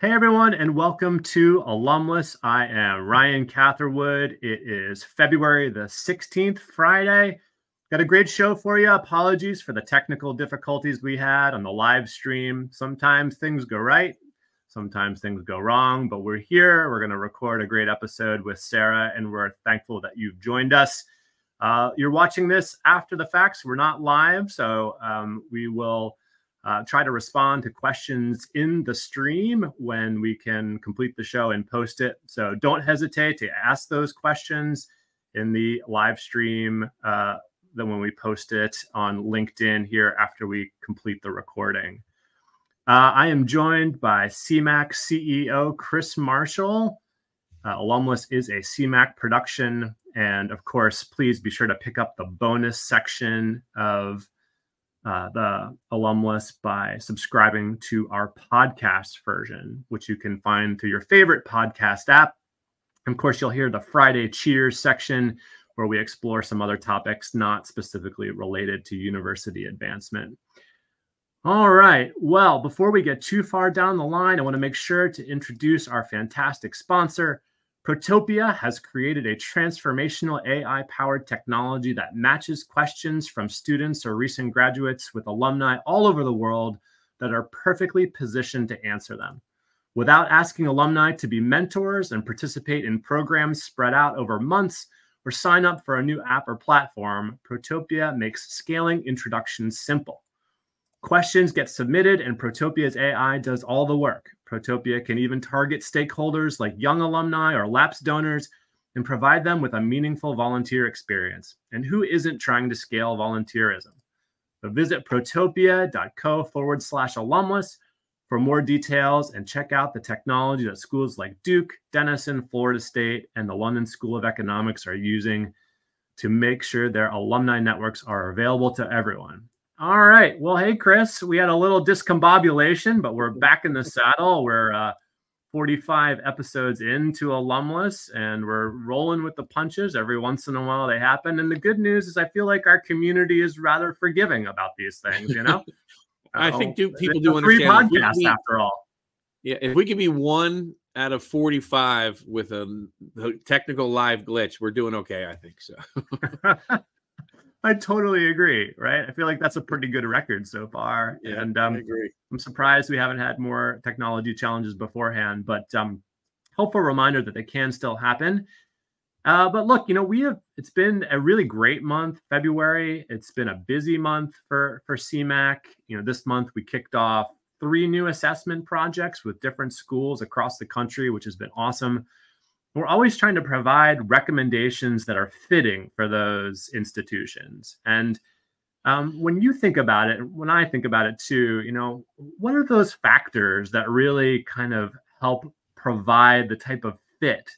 Hey everyone, and welcome to Alumless. I am Ryan Catherwood. It is February the 16th, Friday. Got a great show for you. Apologies for the technical difficulties we had on the live stream. Sometimes things go right, sometimes things go wrong, but we're here. We're going to record a great episode with Sarah, and we're thankful that you've joined us. Uh, you're watching this after the facts. We're not live, so um, we will uh, try to respond to questions in the stream when we can complete the show and post it. So don't hesitate to ask those questions in the live stream. Uh, then when we post it on LinkedIn here after we complete the recording. Uh, I am joined by CMAC CEO Chris Marshall. Uh, Alumless is a CMAC production. And of course, please be sure to pick up the bonus section of uh, the alumless by subscribing to our podcast version, which you can find through your favorite podcast app. of course, you'll hear the Friday Cheers section where we explore some other topics not specifically related to university advancement. All right. Well, before we get too far down the line, I want to make sure to introduce our fantastic sponsor, Protopia has created a transformational AI powered technology that matches questions from students or recent graduates with alumni all over the world that are perfectly positioned to answer them. Without asking alumni to be mentors and participate in programs spread out over months or sign up for a new app or platform, Protopia makes scaling introductions simple. Questions get submitted, and Protopia's AI does all the work. Protopia can even target stakeholders like young alumni or lapsed donors and provide them with a meaningful volunteer experience. And who isn't trying to scale volunteerism? So visit protopia.co forward slash alumless for more details and check out the technology that schools like Duke, Denison, Florida State, and the London School of Economics are using to make sure their alumni networks are available to everyone. All right. Well, hey, Chris, we had a little discombobulation, but we're back in the saddle. We're uh, 45 episodes into Alumless and we're rolling with the punches. Every once in a while they happen. And the good news is I feel like our community is rather forgiving about these things, you know? I think do, people do understand. Free podcast be, after all. Yeah. If we could be one out of 45 with a technical live glitch, we're doing okay, I think so. I totally agree. Right. I feel like that's a pretty good record so far. Yeah, and um, I agree. I'm surprised we haven't had more technology challenges beforehand, but um, helpful reminder that they can still happen. Uh, but look, you know, we have it's been a really great month, February. It's been a busy month for for CMAC. You know, this month we kicked off three new assessment projects with different schools across the country, which has been awesome we're always trying to provide recommendations that are fitting for those institutions. And um, when you think about it, when I think about it too, you know, what are those factors that really kind of help provide the type of fit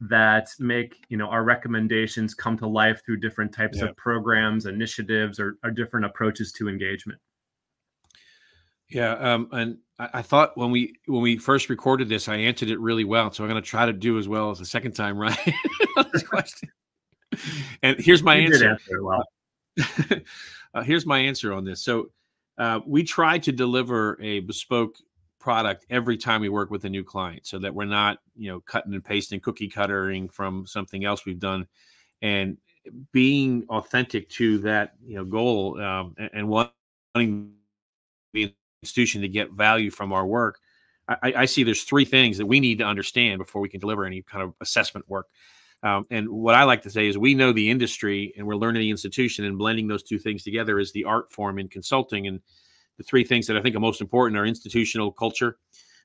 that make you know our recommendations come to life through different types yeah. of programs, initiatives, or, or different approaches to engagement? Yeah, um, and I, I, thought when we when we first recorded this, I answered it really well. So I'm going to try to do as well as the second time, right? this question. And here's my you answer. uh, here's my answer on this. So uh, we try to deliver a bespoke product every time we work with a new client, so that we're not you know cutting and pasting, cookie cuttering from something else we've done, and being authentic to that you know goal um, and, and wanting institution to get value from our work, I, I, see there's three things that we need to understand before we can deliver any kind of assessment work. Um, and what I like to say is we know the industry and we're learning the institution and blending those two things together is the art form in consulting. And the three things that I think are most important are institutional culture.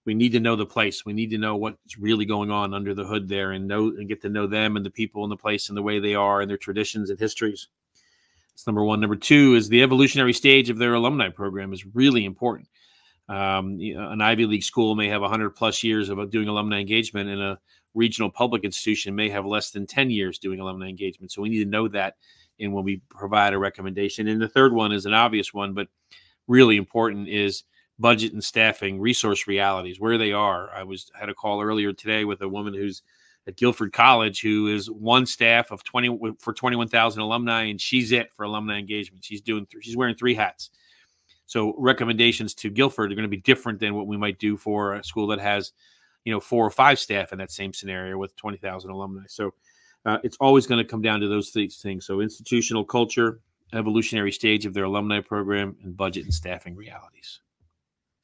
We need to know the place. We need to know what's really going on under the hood there and know and get to know them and the people in the place and the way they are and their traditions and histories. That's number one. Number two is the evolutionary stage of their alumni program is really important. Um, know, an Ivy League school may have 100 plus years of doing alumni engagement, and a regional public institution may have less than 10 years doing alumni engagement. So we need to know that in when we provide a recommendation. And the third one is an obvious one, but really important is budget and staffing, resource realities, where they are. I was had a call earlier today with a woman who's at Guilford College, who is one staff of 20 for 21,000 alumni, and she's it for alumni engagement. She's doing, she's wearing three hats. So recommendations to Guilford are going to be different than what we might do for a school that has, you know, four or five staff in that same scenario with 20,000 alumni. So uh, it's always going to come down to those things. So institutional culture, evolutionary stage of their alumni program, and budget and staffing realities.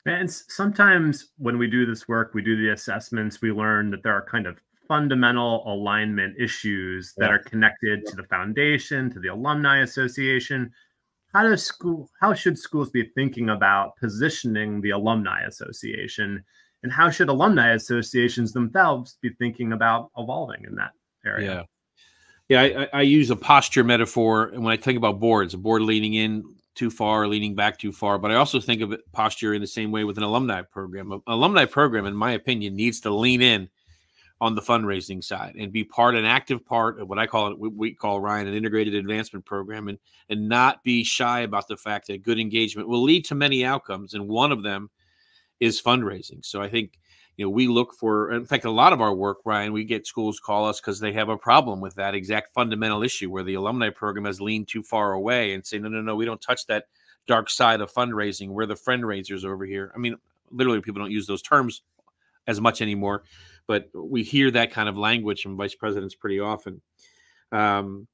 And sometimes when we do this work, we do the assessments, we learn that there are kind of fundamental alignment issues that yeah. are connected yeah. to the foundation, to the alumni association. How does school how should schools be thinking about positioning the alumni association? And how should alumni associations themselves be thinking about evolving in that area? Yeah. Yeah, I, I use a posture metaphor and when I think about boards, a board leaning in too far, leaning back too far. But I also think of it, posture in the same way with an alumni program. An alumni program, in my opinion, needs to lean in on the fundraising side and be part, an active part of what I call it, we call Ryan an integrated advancement program, and and not be shy about the fact that good engagement will lead to many outcomes, and one of them is fundraising. So I think you know, we look for, in fact, a lot of our work, Ryan, we get schools call us because they have a problem with that exact fundamental issue where the alumni program has leaned too far away and say, no, no, no, we don't touch that dark side of fundraising. We're the friend raisers over here. I mean, literally, people don't use those terms as much anymore, but we hear that kind of language from vice presidents pretty often. Um,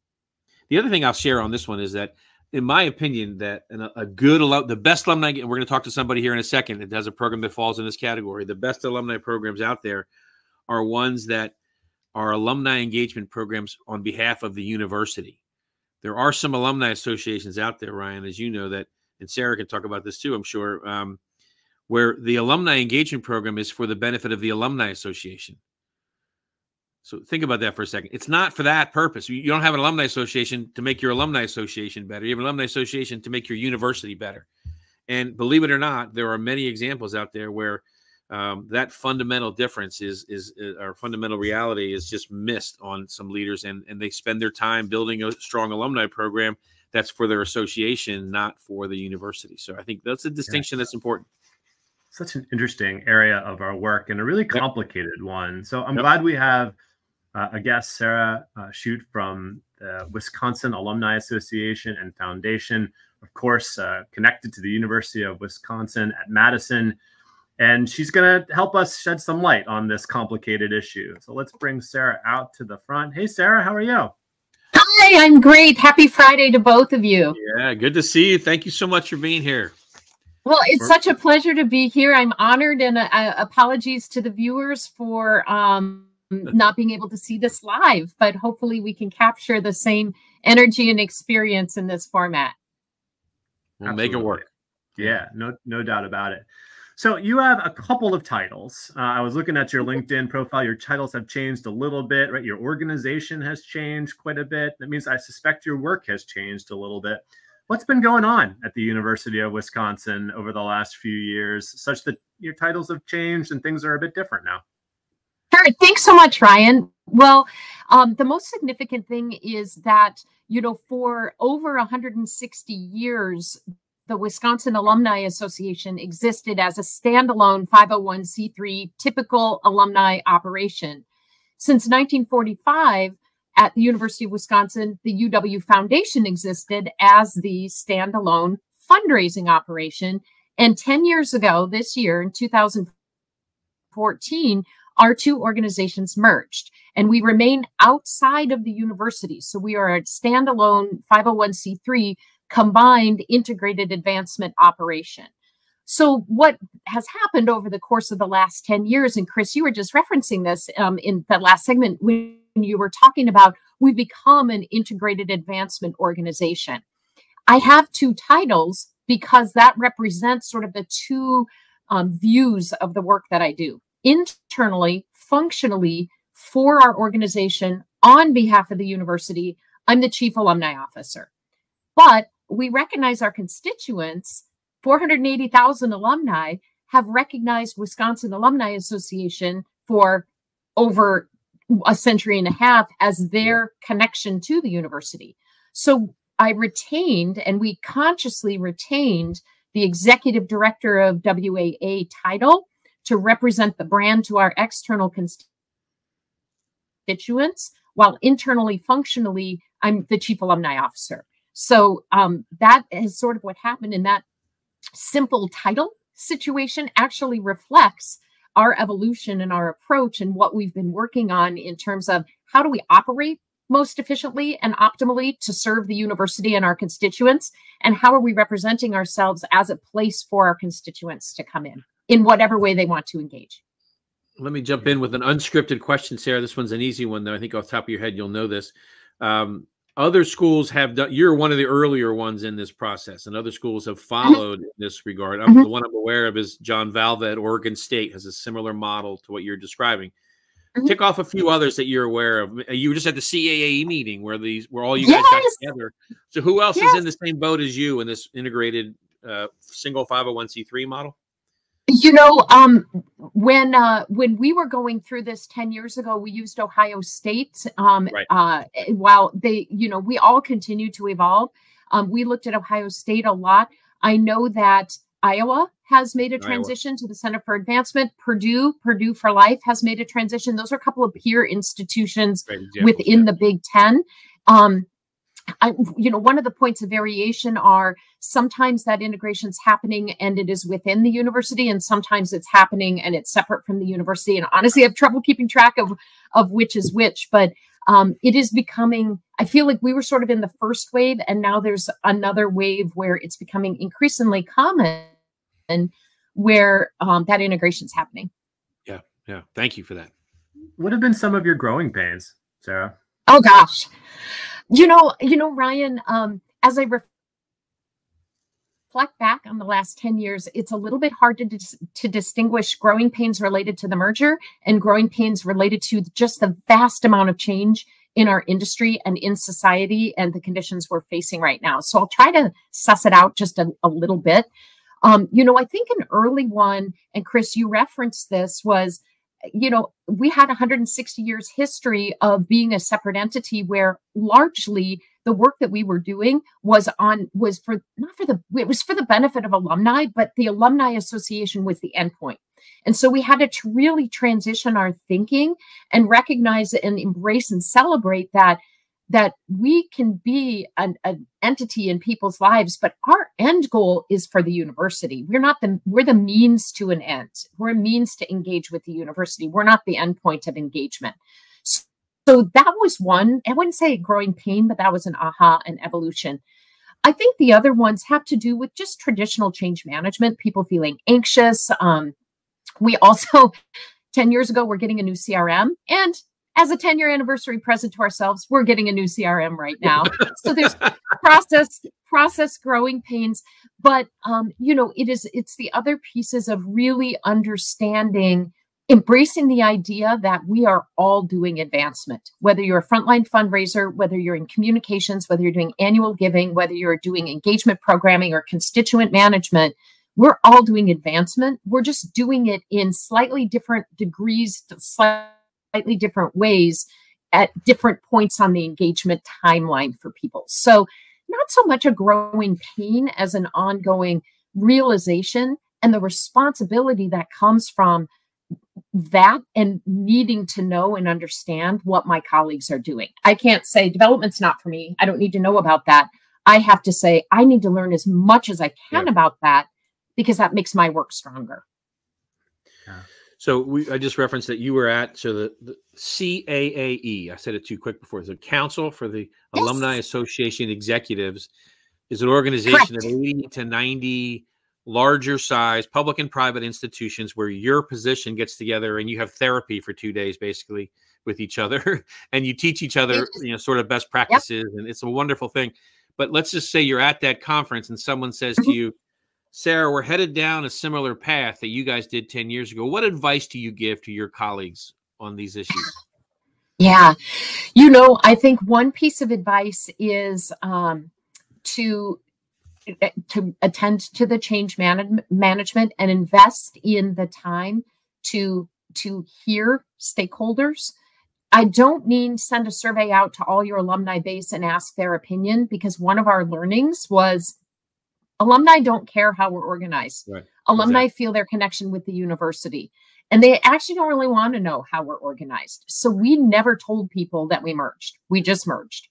the other thing I'll share on this one is that in my opinion, that a good the best alumni. and We're going to talk to somebody here in a second that has a program that falls in this category. The best alumni programs out there are ones that are alumni engagement programs on behalf of the university. There are some alumni associations out there, Ryan, as you know that, and Sarah can talk about this too. I'm sure, um, where the alumni engagement program is for the benefit of the alumni association. So think about that for a second. It's not for that purpose. You don't have an alumni association to make your alumni association better. You have an alumni association to make your university better. And believe it or not, there are many examples out there where um, that fundamental difference is is uh, our fundamental reality is just missed on some leaders, and and they spend their time building a strong alumni program that's for their association, not for the university. So I think that's a distinction that's important such an interesting area of our work and a really complicated yep. one. So I'm yep. glad we have uh, a guest, Sarah uh, Schutt from the Wisconsin Alumni Association and Foundation, of course, uh, connected to the University of Wisconsin at Madison. And she's going to help us shed some light on this complicated issue. So let's bring Sarah out to the front. Hey, Sarah, how are you? Hi, I'm great. Happy Friday to both of you. Yeah, good to see you. Thank you so much for being here. Well, it's such a pleasure to be here. I'm honored, and uh, apologies to the viewers for um, not being able to see this live, but hopefully we can capture the same energy and experience in this format. We'll make it work. Yeah, no, no doubt about it. So you have a couple of titles. Uh, I was looking at your LinkedIn profile. Your titles have changed a little bit, right? Your organization has changed quite a bit. That means I suspect your work has changed a little bit. What's been going on at the University of Wisconsin over the last few years, such that your titles have changed and things are a bit different now? Sure. Thanks so much, Ryan. Well, um, the most significant thing is that, you know, for over 160 years, the Wisconsin Alumni Association existed as a standalone 501c3 typical alumni operation. Since 1945, at the University of Wisconsin, the UW Foundation existed as the standalone fundraising operation. And 10 years ago, this year in 2014, our two organizations merged and we remain outside of the university. So we are a standalone 501c3 combined integrated advancement operation. So what has happened over the course of the last 10 years, and Chris, you were just referencing this um, in the last segment when you were talking about we've become an integrated advancement organization. I have two titles because that represents sort of the two um, views of the work that I do internally, functionally for our organization on behalf of the university. I'm the chief alumni officer. But we recognize our constituents, 480,000 alumni, have recognized Wisconsin Alumni Association for over a century and a half as their connection to the university. So I retained and we consciously retained the executive director of WAA title to represent the brand to our external constituents, while internally, functionally, I'm the chief alumni officer. So um, that is sort of what happened, and that simple title situation actually reflects our evolution and our approach and what we've been working on in terms of how do we operate most efficiently and optimally to serve the university and our constituents and how are we representing ourselves as a place for our constituents to come in in whatever way they want to engage. Let me jump in with an unscripted question sarah. This one's an easy one though. I think off top of your head you'll know this. Um, other schools have done you're one of the earlier ones in this process and other schools have mm-hmm. followed mm-hmm. this regard mm-hmm. the one i'm aware of is john valva at oregon state has a similar model to what you're describing mm-hmm. tick off a few others that you're aware of you were just at the caae meeting where these where all you guys got together so who else yes. is in the same boat as you in this integrated uh, single 501c3 model you know um, when uh, when we were going through this 10 years ago we used ohio state um, right. uh, while they you know we all continue to evolve um, we looked at ohio state a lot i know that iowa has made a transition iowa. to the center for advancement purdue purdue for life has made a transition those are a couple of peer institutions within yeah. the big 10 um, I, you know, one of the points of variation are sometimes that integration is happening and it is within the university, and sometimes it's happening and it's separate from the university. And honestly, I have trouble keeping track of of which is which, but um, it is becoming. I feel like we were sort of in the first wave, and now there's another wave where it's becoming increasingly common, and where um, that integration is happening. Yeah, yeah. Thank you for that. What have been some of your growing pains, Sarah? Oh gosh. You know, you know, Ryan, um, as I reflect back on the last 10 years, it's a little bit hard to, dis to distinguish growing pains related to the merger and growing pains related to just the vast amount of change in our industry and in society and the conditions we're facing right now. So I'll try to suss it out just a, a little bit. Um, you know, I think an early one, and Chris, you referenced this, was you know, we had 160 years history of being a separate entity where largely the work that we were doing was on was for not for the it was for the benefit of alumni, but the alumni association was the endpoint. And so we had to really transition our thinking and recognize and embrace and celebrate that that we can be an, an, entity in people's lives but our end goal is for the university. We're not the we're the means to an end. We're a means to engage with the university. We're not the end point of engagement. So, so that was one i wouldn't say growing pain but that was an aha and evolution. I think the other ones have to do with just traditional change management people feeling anxious. Um, we also 10 years ago we're getting a new crm and as a 10 year anniversary present to ourselves, we're getting a new CRM right now. so there's process, process growing pains. But um, you know, it is it's the other pieces of really understanding, embracing the idea that we are all doing advancement, whether you're a frontline fundraiser, whether you're in communications, whether you're doing annual giving, whether you're doing engagement programming or constituent management. We're all doing advancement. We're just doing it in slightly different degrees, slightly slightly different ways at different points on the engagement timeline for people. So, not so much a growing pain as an ongoing realization and the responsibility that comes from that and needing to know and understand what my colleagues are doing. I can't say development's not for me. I don't need to know about that. I have to say I need to learn as much as I can yeah. about that because that makes my work stronger. Yeah. So we, I just referenced that you were at so the, the CAAE. I said it too quick before. The Council for the yes. Alumni Association Executives is an organization Correct. of 80 to 90 larger size public and private institutions where your position gets together and you have therapy for two days basically with each other and you teach each other you know sort of best practices yep. and it's a wonderful thing but let's just say you're at that conference and someone says mm-hmm. to you Sarah, we're headed down a similar path that you guys did 10 years ago. What advice do you give to your colleagues on these issues? Yeah. You know, I think one piece of advice is um, to eh, to attend to the change man- management and invest in the time to to hear stakeholders. I don't mean send a survey out to all your alumni base and ask their opinion because one of our learnings was alumni don't care how we're organized. Right. Alumni exactly. feel their connection with the university and they actually don't really want to know how we're organized. So we never told people that we merged. We just merged.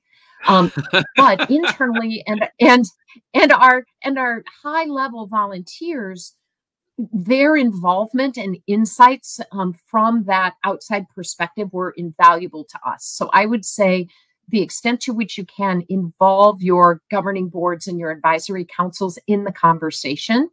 Um, but internally and and and our and our high level volunteers, their involvement and insights um, from that outside perspective were invaluable to us. So I would say the extent to which you can involve your governing boards and your advisory councils in the conversation.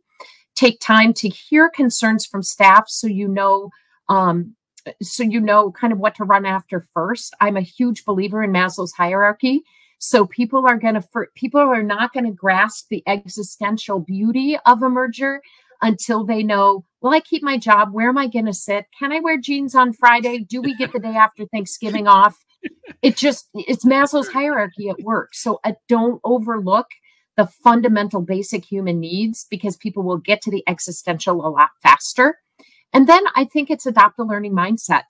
Take time to hear concerns from staff so you know um, so you know kind of what to run after first. I'm a huge believer in Maslow's hierarchy. So people are going to people are not going to grasp the existential beauty of a merger until they know, well, I keep my job. Where am I going to sit? Can I wear jeans on Friday? Do we get the day after Thanksgiving off? It just it's Maslow's hierarchy at work. So uh, don't overlook the fundamental basic human needs because people will get to the existential a lot faster and then I think it's adopt a learning mindset.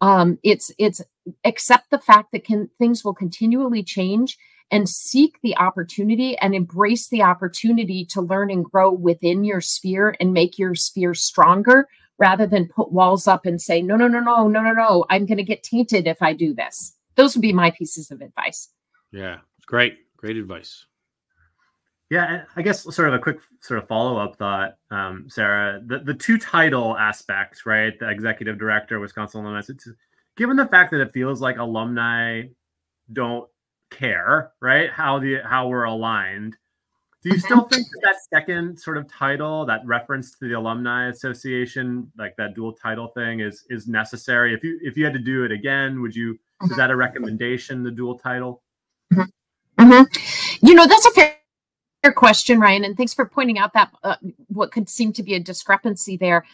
Um, it's it's accept the fact that can, things will continually change and seek the opportunity and embrace the opportunity to learn and grow within your sphere and make your sphere stronger rather than put walls up and say no no no no no no no i'm going to get tainted if i do this those would be my pieces of advice yeah great great advice yeah, I guess sort of a quick sort of follow up thought, um, Sarah. The the two title aspects, right? The executive director, Wisconsin alumni. It's, given the fact that it feels like alumni don't care, right? How the how we're aligned. Do you still think that, that second sort of title, that reference to the alumni association, like that dual title thing, is is necessary? If you if you had to do it again, would you? Is that a recommendation? The dual title. Mm-hmm. Mm-hmm. You know, that's a fair question, Ryan, and thanks for pointing out that uh, what could seem to be a discrepancy there.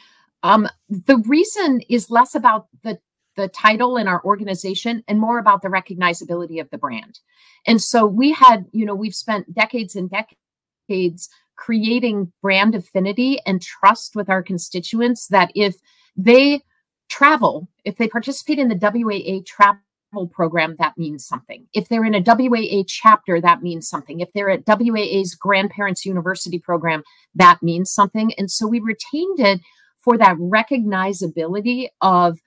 Um, the reason is less about the the title in our organization and more about the recognizability of the brand. And so we had, you know, we've spent decades and decades creating brand affinity and trust with our constituents that if they travel, if they participate in the WAA travel program, that means something. If they're in a WAA chapter, that means something. If they're at WAA's Grandparents University program, that means something. And so we retained it for that recognizability of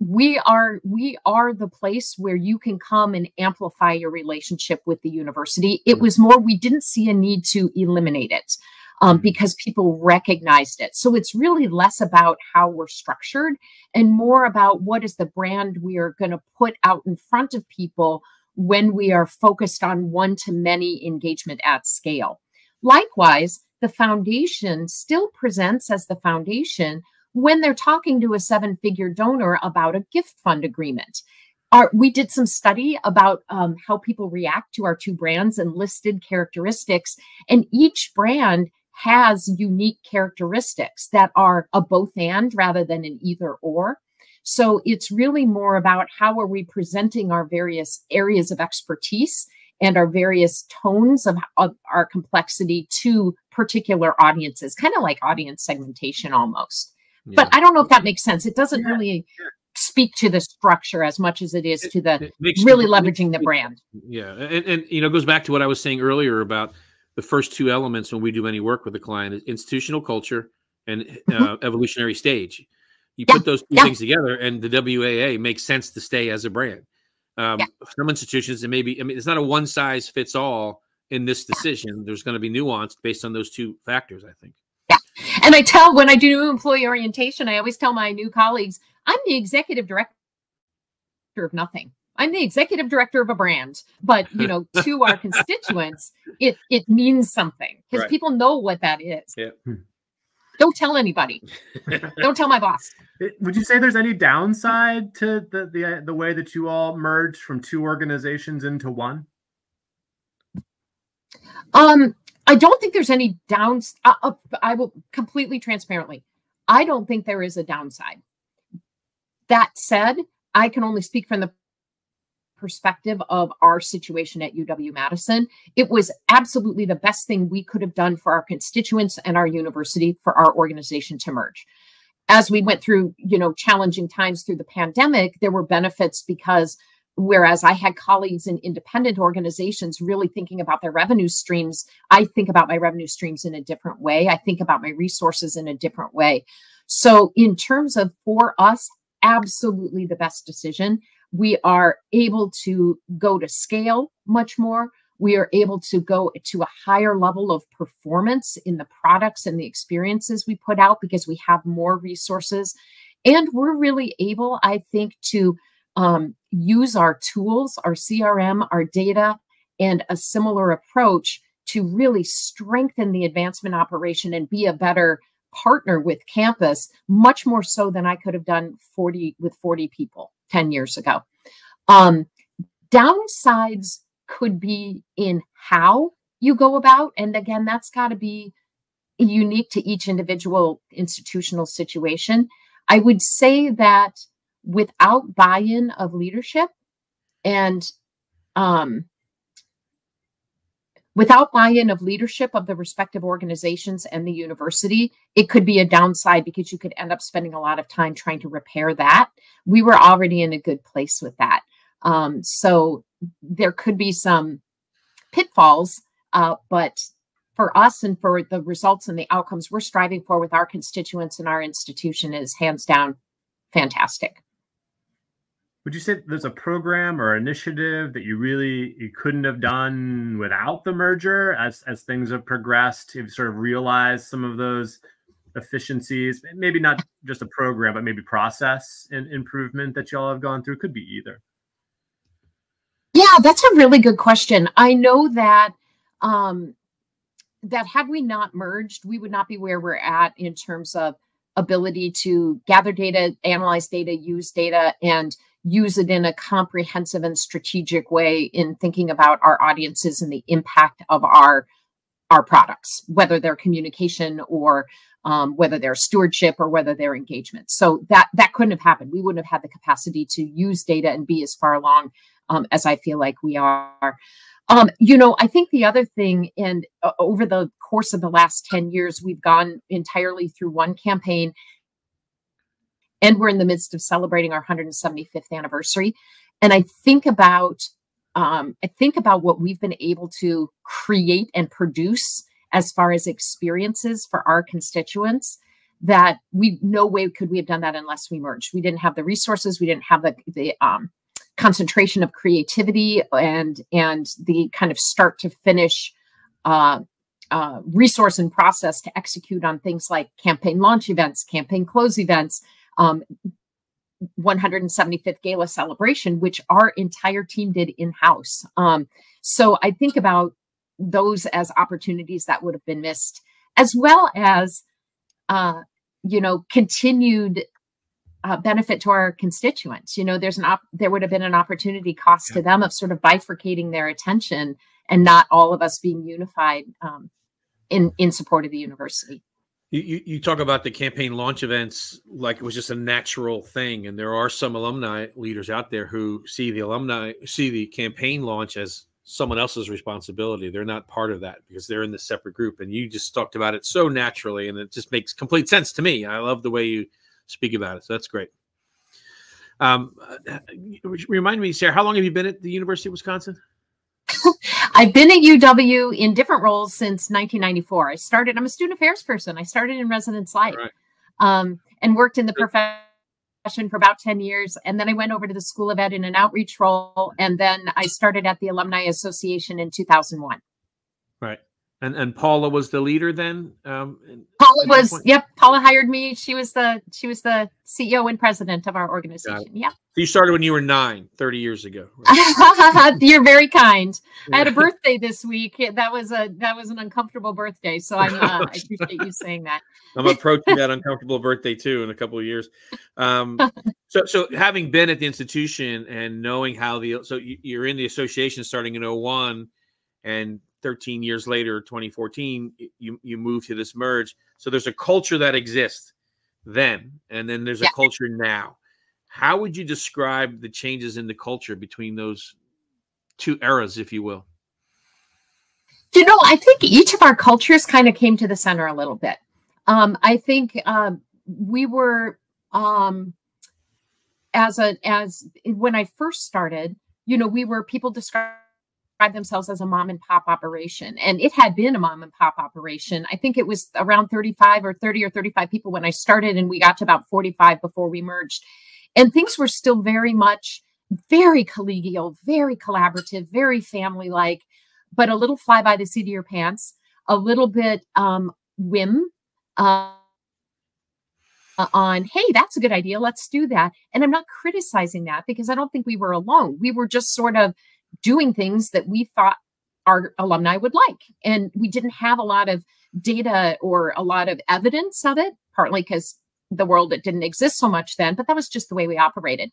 we are we are the place where you can come and amplify your relationship with the university it was more we didn't see a need to eliminate it um, mm-hmm. because people recognized it. So it's really less about how we're structured and more about what is the brand we are going to put out in front of people when we are focused on one to many engagement at scale. Likewise, the foundation still presents as the foundation when they're talking to a seven figure donor about a gift fund agreement. Our, we did some study about um, how people react to our two brands and listed characteristics, and each brand has unique characteristics that are a both and rather than an either or. So it's really more about how are we presenting our various areas of expertise and our various tones of, of our complexity to particular audiences, kind of like audience segmentation almost. Yeah. But I don't know if that makes sense. It doesn't yeah. really speak to the structure as much as it is to the really leveraging the brand. Yeah. And, and, you know, it goes back to what I was saying earlier about the first two elements when we do any work with a client is institutional culture and uh, evolutionary stage. You yeah. put those two yeah. things together, and the WAA makes sense to stay as a brand. Um, yeah. Some institutions, it may be, I mean, it's not a one size fits all in this decision. There's going to be nuance based on those two factors, I think. Yeah. And I tell when I do employee orientation, I always tell my new colleagues, I'm the executive director of nothing. I'm the executive director of a brand, but you know, to our constituents, it it means something because right. people know what that is. Yeah. Hmm. Don't tell anybody. Don't tell my boss. Would you say there's any downside to the the the way that you all merged from two organizations into one? Um, I don't think there's any downs. Uh, uh, I will completely transparently. I don't think there is a downside. That said, I can only speak from the perspective of our situation at UW Madison, it was absolutely the best thing we could have done for our constituents and our university for our organization to merge. As we went through, you know, challenging times through the pandemic, there were benefits because whereas I had colleagues in independent organizations really thinking about their revenue streams, I think about my revenue streams in a different way. I think about my resources in a different way. So, in terms of for us, absolutely the best decision. We are able to go to scale much more. We are able to go to a higher level of performance in the products and the experiences we put out because we have more resources. And we're really able, I think, to um, use our tools, our CRM, our data, and a similar approach to really strengthen the advancement operation and be a better partner with campus, much more so than I could have done 40 with 40 people 10 years ago. Um, downsides could be in how you go about. And again, that's got to be unique to each individual institutional situation. I would say that without buy in of leadership and um, without buy-in of leadership of the respective organizations and the university it could be a downside because you could end up spending a lot of time trying to repair that. We were already in a good place with that. Um, so there could be some pitfalls uh, but for us and for the results and the outcomes we're striving for with our constituents and our institution is hands down fantastic would you say there's a program or initiative that you really you couldn't have done without the merger as as things have progressed? You've sort of realized some of those efficiencies maybe not just a program but maybe process and improvement that y'all have gone through? Could be either. Yeah that's a really good question. I know that um that had we not merged we would not be where we're at in terms of ability to gather data analyze data use data and use it in a comprehensive and strategic way in thinking about our audiences and the impact of our our products whether they're communication or um, whether they're stewardship or whether they're engagement. So that that couldn't have happened. We wouldn't have had the capacity to use data and be as far along um, as i feel like we are. Um, you know i think the other thing and uh, over the course of the last 10 years we've gone entirely through one campaign and we're in the midst of celebrating our 175th anniversary. And i think about um, i think about what we've been able to create and produce as far as experiences for our constituents that we no way could we have done that unless we merged. We didn't have the resources. We didn't have the the um, concentration of creativity and and the kind of start to finish uh, uh, resource and process to execute on things like campaign launch events campaign close events um, 175th gala celebration, which our entire team did in house. Um, so I think about those as opportunities that would have been missed, as well as, uh, you know, continued uh, benefit to our constituents. You know, there's an op- there would have been an opportunity cost yeah. to them of sort of bifurcating their attention and not all of us being unified um, in in support of the university. You, you talk about the campaign launch events like it was just a natural thing, and there are some alumni leaders out there who see the alumni see the campaign launch as someone else's responsibility. They're not part of that because they're in the separate group. And you just talked about it so naturally, and it just makes complete sense to me. I love the way you speak about it. So that's great. Um, uh, remind me, Sarah, how long have you been at the University of Wisconsin? I've been at UW in different roles since 1994. I started, I'm a student affairs person. I started in residence life right. um, and worked in the profession for about 10 years. And then I went over to the School of Ed in an outreach role. And then I started at the Alumni Association in 2001. Right. And and Paula was the leader then. Um, Paula was yep. Paula hired me. She was the she was the CEO and president of our organization. Yeah. So you started when you were nine, 30 years ago. Right? You're very kind. Yeah. I had a birthday this week. That was a that was an uncomfortable birthday. So I'm uh, I appreciate you saying that. I'm approaching that uncomfortable birthday too in a couple of years. Um, so so having been at the institution and knowing how the so you're in the association starting in 01 and 13 years later 2014 you you move to this merge so there's a culture that exists then and then there's yeah. a culture now. How would you describe the changes in the culture between those two eras if you will? You know i think each of our cultures kind of came to the center a little bit. Um, i think uh, we were um, as a as when i first started you know we were people describe themselves as a mom and pop operation. And it had been a mom and pop operation. I think it was around 35 or 30 or 35 people when I started, and we got to about 45 before we merged. And things were still very much very collegial, very collaborative, very family like, but a little fly by the seat of your pants, a little bit um, whim. Uh, on, hey, that's a good idea. Let's do that. And I'm not criticizing that because I don't think we were alone. We were just sort of doing things that we thought our alumni would like. And we didn't have a lot of data or a lot of evidence of it, partly because the world it didn't exist so much then, but that was just the way we operated.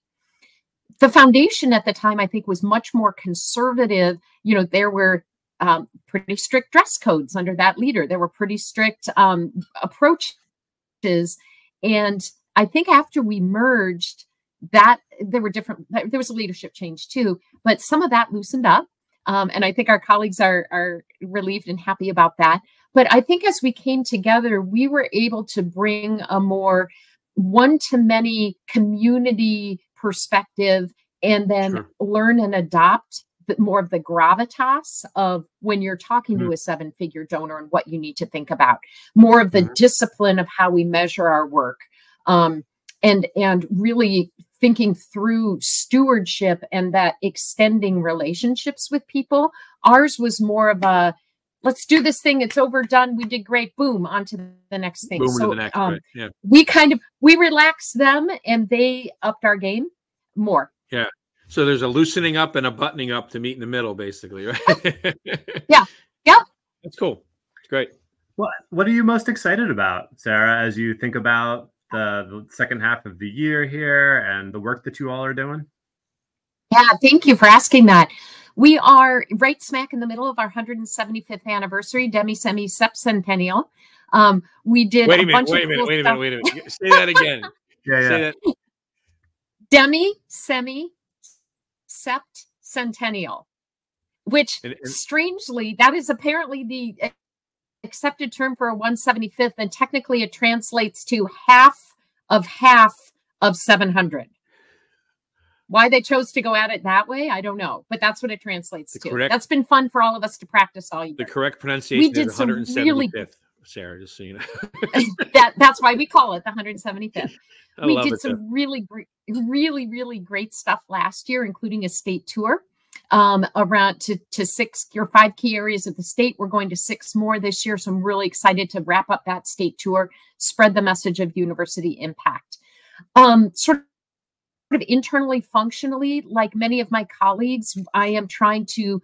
The foundation at the time, I think, was much more conservative. You know, there were um, pretty strict dress codes under that leader. There were pretty strict um, approaches. And I think after we merged, that there were different, there was a leadership change too, but some of that loosened up. Um, and I think our colleagues are, are relieved and happy about that. But I think as we came together, we were able to bring a more one to many community perspective and then sure. learn and adopt more of the gravitas of when you're talking mm-hmm. to a seven figure donor and what you need to think about more of the mm-hmm. discipline of how we measure our work um, and and really thinking through stewardship and that extending relationships with people ours was more of a let's do this thing. It's overdone. We did great. Boom, on to the next thing. Boom so next, um, right. yeah. we kind of we relaxed them and they upped our game more. Yeah. So there's a loosening up and a buttoning up to meet in the middle, basically, right? yeah. Yeah. That's cool. Great. What What are you most excited about, Sarah, as you think about the, the second half of the year here and the work that you all are doing? Yeah, thank you for asking that. We are right smack in the middle of our 175th anniversary, demi semi sepcentennial. Um, we did wait a, a minute, wait a minute, cool wait a minute, wait a minute. Say that again. yeah, yeah. That. Demi semi sept centennial, which and, and, strangely, that is apparently the accepted term for a 175th, and technically it translates to half of half of 700. Why they chose to go at it that way, I don't know, but that's what it translates the to. Correct, that's been fun for all of us to practice all year. The correct pronunciation we did is 175th. Really, Sarah, just so you know. that that's why we call it the 175th. I we did some really great, really, really great stuff last year, including a state tour um, around to, to six or five key areas of the state. We're going to six more this year. So I'm really excited to wrap up that state tour, spread the message of university impact. Um, sort of internally functionally, like many of my colleagues, I am trying to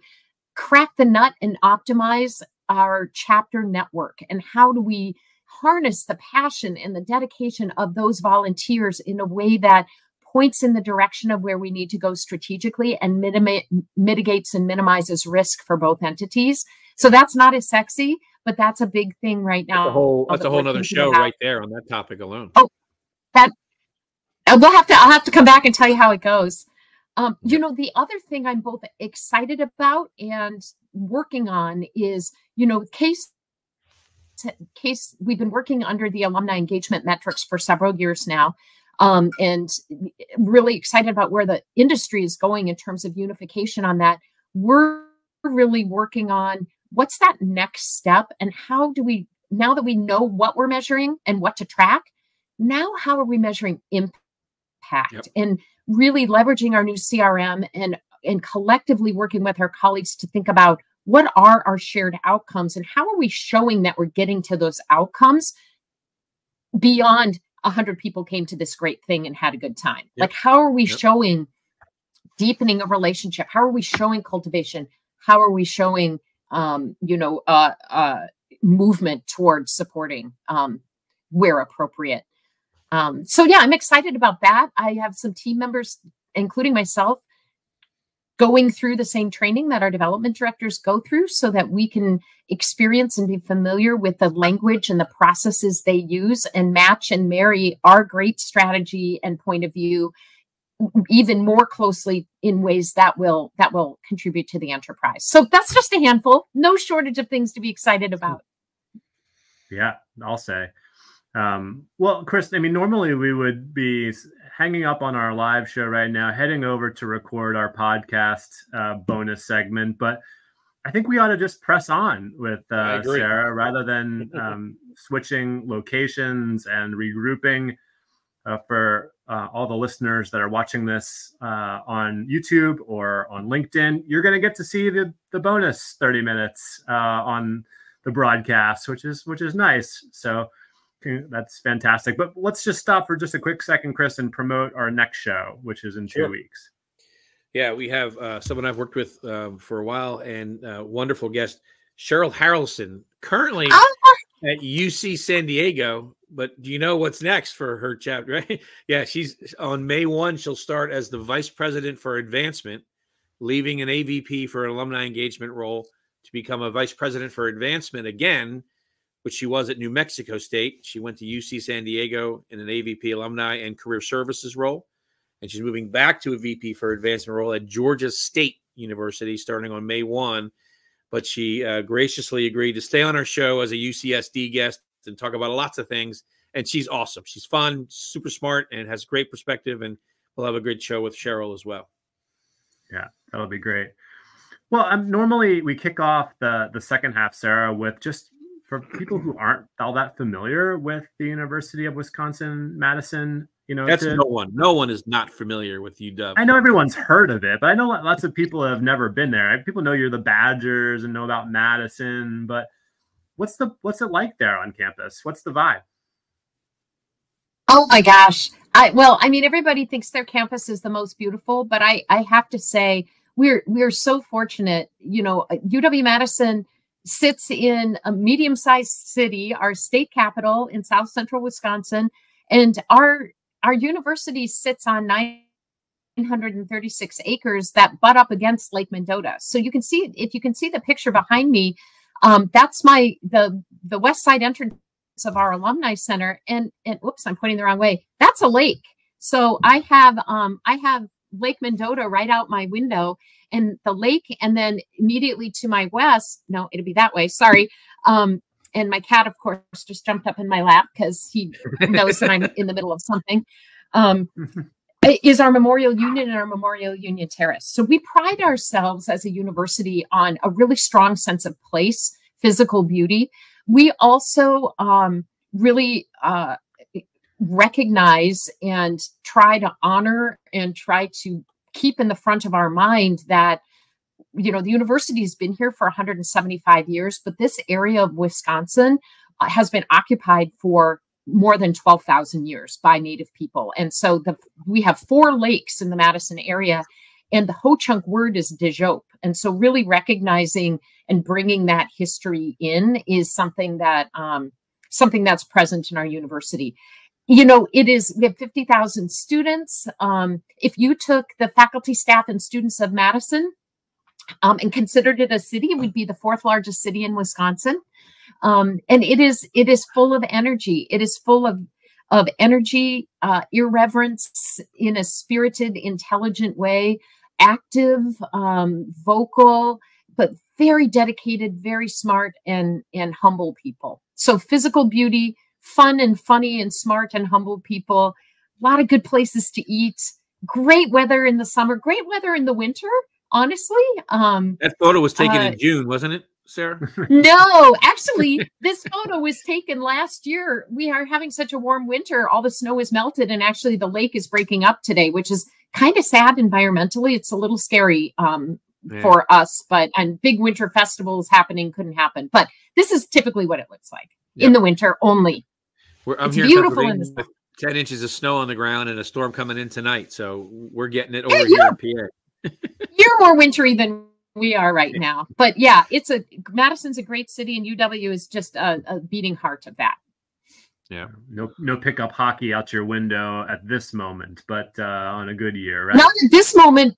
crack the nut and optimize our chapter network. And how do we harness the passion and the dedication of those volunteers in a way that points in the direction of where we need to go strategically and mitigate, mitigates and minimizes risk for both entities. So that's not as sexy, but that's a big thing right now. That's a whole, that's a whole other show about. right there on that topic alone. Oh, that we'll have to I'll have to come back and tell you how it goes. Um, you know, the other thing I'm both excited about and working on is, you know, case case we've been working under the alumni engagement metrics for several years now. Um, and really excited about where the industry is going in terms of unification on that. We're really working on what's that next step and how do we now that we know what we're measuring and what to track, now how are we measuring impact? yep. and really leveraging our new CRM and and collectively working with our colleagues to think about what are our shared outcomes and how are we showing that we're getting to those outcomes beyond 100 people came to this great thing and had a good time yep. like how are we yep. showing deepening a relationship how are we showing cultivation how are we showing um, you know uh, uh, movement towards supporting um, where appropriate um, so yeah, I'm excited about that. I have some team members, including myself, going through the same training that our development directors go through so that we can experience and be familiar with the language and the processes they use and match and marry our great strategy and point of view even more closely in ways that will that will contribute to the enterprise. So that's just a handful. No shortage of things to be excited about. Yeah, I'll say. Um, well, Chris, I mean, normally we would be hanging up on our live show right now, heading over to record our podcast uh, bonus segment, but I think we ought to just press on with uh, Sarah rather than um, switching locations and regrouping uh, for uh, all the listeners that are watching this uh, on YouTube or on LinkedIn, you're going to get to see the the bonus 30 minutes uh, on the broadcast, which is which is nice. So that's fantastic. But let's just stop for just a quick second, Chris, and promote our next show, which is in two sure. weeks. Yeah, we have uh, someone I've worked with um, for a while and uh, wonderful guest, Cheryl Harrelson, currently oh. at UC San Diego. But do you know what's next for her chapter? Right? Yeah, she's on May 1, she'll start as the vice president for advancement, leaving an AVP for an alumni engagement role to become a vice president for advancement again which she was at New Mexico State. She went to UC San Diego in an AVP alumni and career services role. And she's moving back to a VP for advancement role at Georgia State University starting on May 1. But she uh, graciously agreed to stay on our show as a UCSD guest and talk about lots of things. And she's awesome. She's fun, super smart, and has great perspective. And we'll have a great show with Cheryl as well. Yeah, that'll be great. Well, um, normally we kick off the the second half, Sarah, with just for people who aren't all that familiar with the University of Wisconsin Madison, you know, that's to, no one. No one is not familiar with UW. I know everyone's heard of it, but I know lots of people have never been there. People know you're the Badgers and know about Madison, but what's the what's it like there on campus? What's the vibe? Oh my gosh. I well, I mean everybody thinks their campus is the most beautiful, but I I have to say we're we're so fortunate, you know, UW Madison sits in a medium sized city, our state capital in south central Wisconsin. And our, our university sits on 936 acres that butt up against Lake Mendota. So you can see, if you can see the picture behind me, um, that's my, the, the west side entrance of our alumni center. And, and whoops, I'm pointing the wrong way. That's a lake. So I have, um, I have Lake Mendota right out my window and the lake. And then immediately to my west, no, it'll be that way. Sorry. Um, and my cat, of course, just jumped up in my lap because he knows that I'm in the middle of something. Um, is our Memorial Union and our Memorial Union Terrace. So we pride ourselves as a university on a really strong sense of place, physical beauty. We also um, really uh, recognize and try to honor and try to keep in the front of our mind that you know the university's been here for 175 years but this area of wisconsin uh, has been occupied for more than 12,000 years by native people and so the we have four lakes in the madison area and the ho-chunk word is Dejope. And so really recognizing and bringing that history in is something that um, something that's present in our university you know, it is, we have 50,000 students. Um, if you took the faculty, staff, and students of Madison um, and considered it a city, it would be the fourth largest city in Wisconsin. Um, and it is, it is full of energy. It is full of, of energy, uh, irreverence in a spirited, intelligent way, active, um, vocal, but very dedicated, very smart, and, and humble people. So physical beauty, fun and funny and smart and humble people, a lot of good places to eat, great weather in the summer, great weather in the winter, honestly. Um, that photo was taken uh, in June, wasn't it? Sarah? no, actually, this photo was taken last year. We are having such a warm winter, all the snow is melted, and actually the lake is breaking up today, which is kind of sad environmentally. It's a little scary um, yeah. for us, but and big winter festivals happening couldn't happen. But this is typically what it looks like yep. in the winter only. We're, I'm it's here beautiful in the 10 inches of snow on the ground and a storm coming in tonight. So we're getting it over yeah, here in PA. you're more wintry than we are right now. But yeah, it's a Madison's a great city and UW is just a, a beating heart of that. Yeah. No no pickup hockey out your window at this moment, but uh, on a good year, right? Not at this moment,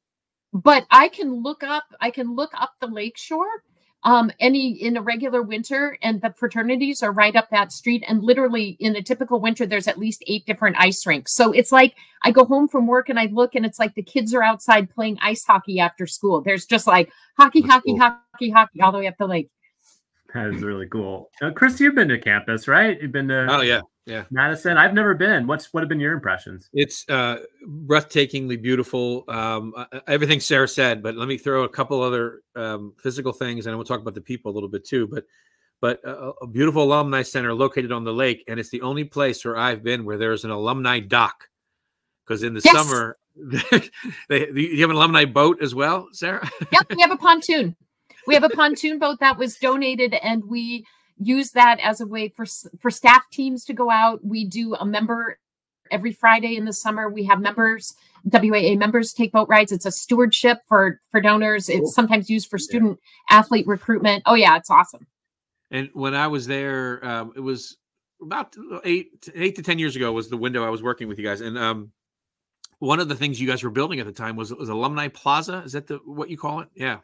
but I can look up I can look up the lakeshore um, any in a regular winter, and the fraternities are right up that street. And literally, in a typical winter, there's at least eight different ice rinks. So it's like I go home from work and I look, and it's like the kids are outside playing ice hockey after school. There's just like hockey, That's hockey, cool. hockey, hockey, all the way up the lake. That is really cool. Uh, Chris, you've been to campus, right? You've been to. Oh yeah, yeah. Madison. I've never been. What's what have been your impressions? It's uh, breathtakingly beautiful. Um, uh, uh, everything Sarah said, but let me throw a couple other um, physical things, and we'll talk about the people a little bit too. But but uh, a beautiful alumni center located on the lake, and it's the only place where I've been where there's an alumni dock. because in the Yes. summer, they, you have an alumni boat as well, Sarah. yep, we have a pontoon. We have a pontoon boat that was donated, and we use that as a way for for staff teams to go out. We do a member every Friday in the summer. We have members, WAA members, take boat rides. It's a stewardship for for donors. It's Cool. sometimes used for student athlete recruitment. Oh yeah, it's awesome. And when I was there, um, it was about eight eight to ten years ago was the window I was working with you guys, and um, one of the things you guys were building at the time was was alumni plaza. Is that the what you call it? Yeah.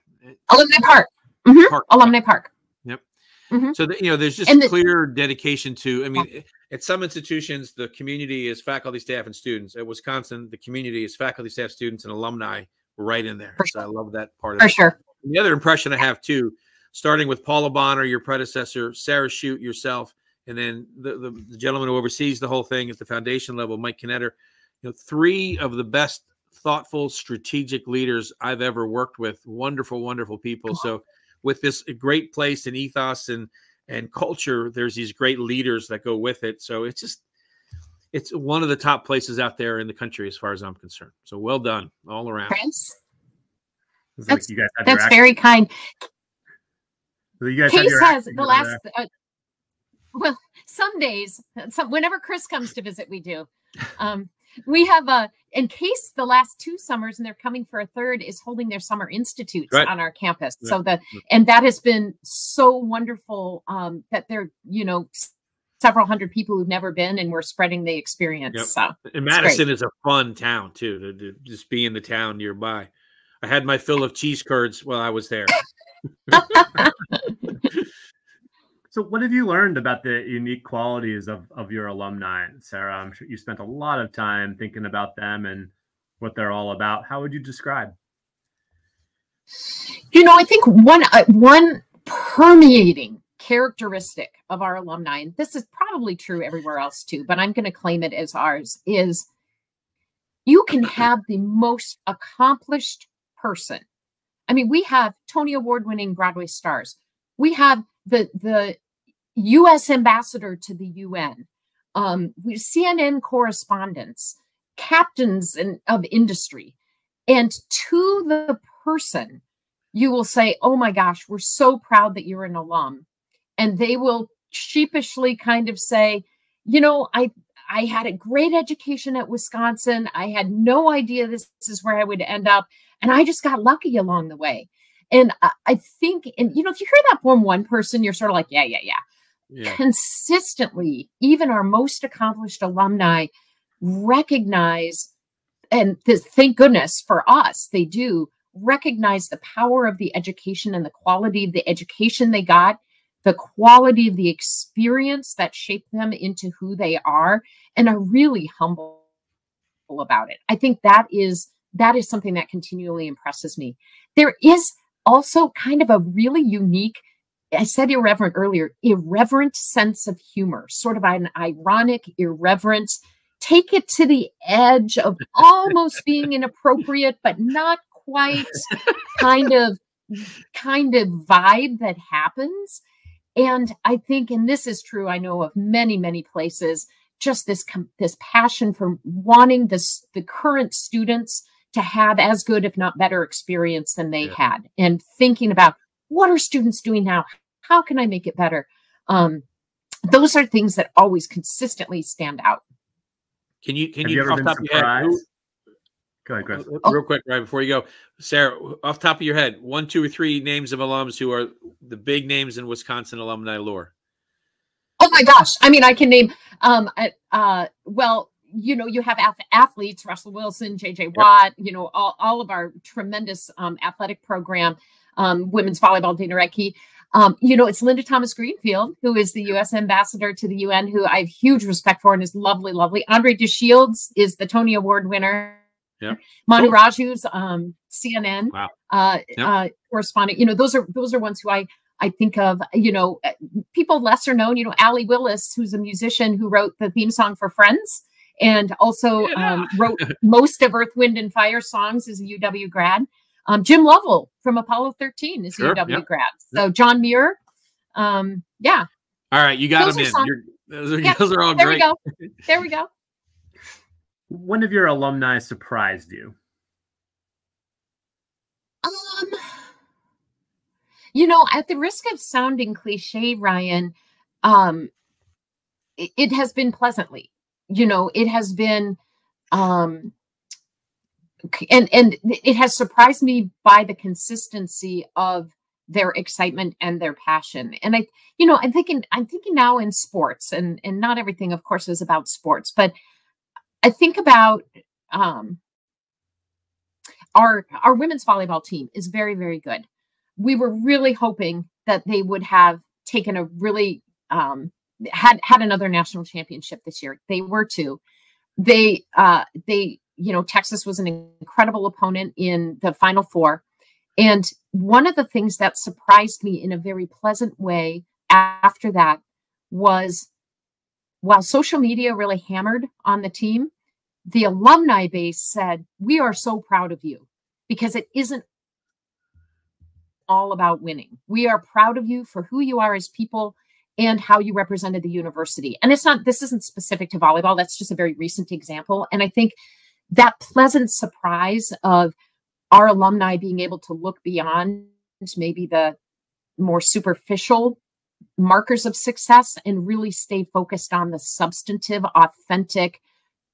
Alumni Park, Mhm, Park. Alumni Park. Mm-hmm. So that you know, there's just the- clear dedication to. I oh. mean, i- at some institutions, the community is faculty, staff, and students. At Wisconsin, the community is faculty, staff, students, and alumni right in there. For So I love that part of For it. sure. The other impression I have too, starting with Paula Bonner, your predecessor, Sarah Schutt, yourself, and then the, the, the gentleman who oversees the whole thing at the foundation level, Mike Knetter, you know, three of the best thoughtful, strategic leaders I've ever worked with. Wonderful, wonderful people. So with this great place and ethos and and culture, there's these great leaders that go with it. So it's just it's one of the top places out there in the country as far as I'm concerned. So well done all around. Chris, It's That's- like you guys that's very kind. so you guys CASE has the last. Uh, well, some days, some whenever Chris comes to visit, we do. Um, we have a in case the last two summers, and they're coming for a third, is holding their summer institutes Right. on our campus. Yeah. So the and that has been so wonderful um, that they're you know several hundred people who've never been, and we're spreading the experience. Yep. So And. Madison is a fun town too to, to just be in the town nearby. I had my fill of cheese curds while I was there. So, what have you learned about the unique qualities of, of your alumni, Sarah? I'm sure you spent a lot of time thinking about them and what they're all about. How would you describe? You know, I think one uh, one permeating characteristic of our alumni, and this is probably true everywhere else too, but I'm going to claim it as ours, is you can have the most accomplished person. I mean, we have Tony Award winning Broadway stars. We have the the U.S. ambassador to the UN, um, CNN correspondents, captains in, of industry, and to the person, you will say, "Oh my gosh, we're so proud that you're an alum," and they will sheepishly kind of say, "You know, I I had a great education at Wisconsin. I had no idea this, is where I would end up, and I just got lucky along the way." And I, I think, and you know, if you hear that from one person, you're sort of like, "Yeah, yeah, yeah." Consistently, even our most accomplished alumni recognize, and th- thank goodness for us, they do recognize the power of the education and the quality of the education they got, the quality of the experience that shaped them into who they are, and are really humble about it. I think that is that is something that continually impresses me. There is also kind of a really unique I said irreverent earlier, irreverent sense of humor, sort of an ironic, irreverent, take it to the edge of almost being inappropriate, but not quite kind of kind of vibe that happens. And I think, and this is true, I know of many, many places, just this this passion for wanting this the current students to have as good, if not better, experience than they Yeah. had, and thinking about what are students doing now? How can I make it better? Um, those are things that always consistently stand out. Can you can Have you, you ever off been top of your head, surprised? Go ahead, Chris. uh, real quick, right before you go, Sarah, off top of your head, one, two, or three names of alums who are the big names in Wisconsin alumni lore. Oh my gosh! I mean, I can name. Um, uh, well, you know, you have ath- athletes: Russell Wilson, J.J. Watt. You know, all, all of our tremendous um, athletic program, um, women's volleyball, Dana Rettke. Um, you know, it's Linda Thomas Greenfield, who is the U.S. ambassador to the UN, who I have huge respect for and is lovely, lovely. Andre DeShields is the Tony Award winner. Yeah. Manu Cool. Raju's um, CNN Wow. uh, Yep. uh, correspondent. You know, those are those are ones who I I think of. You know, uh, people lesser known. You know, Allee Willis, who's a musician who wrote the theme song for Friends, and also Yeah. um, wrote most of Earth, Wind, and Fire songs as a UW grad. Um, Jim Lovell from Apollo 13 is a Sure, UW yep. grad. So John Muir, um, yeah, All right, you got Those them in. some- those, are, Yeah, those are all there great. we go. There we go. One of your alumni surprised you? Um, you know, at the risk of sounding cliche, Ryan, um, it, it has been pleasantly. You know, it has been, um, and and it has surprised me by the consistency of their excitement and their passion. And I, you know, I'm thinking, I'm thinking now in sports, and and not everything, of course, is about sports, but I think about um, our our women's volleyball team is very very good. We were really hoping that they would have taken a really um, had had another national championship this year. They were too. They uh, they you know Texas was an incredible opponent in the Final Four, and one of the things that surprised me in a very pleasant way after that was while social media really hammered on the team, the alumni base said, We are so proud of you because it isn't all about winning. We are proud of you for who you are as people and how you represented the university. And it's not, this isn't specific to volleyball. That's just a very recent example. And I think that pleasant surprise of our alumni being able to look beyond maybe the more superficial markers of success and really stay focused on the substantive, authentic,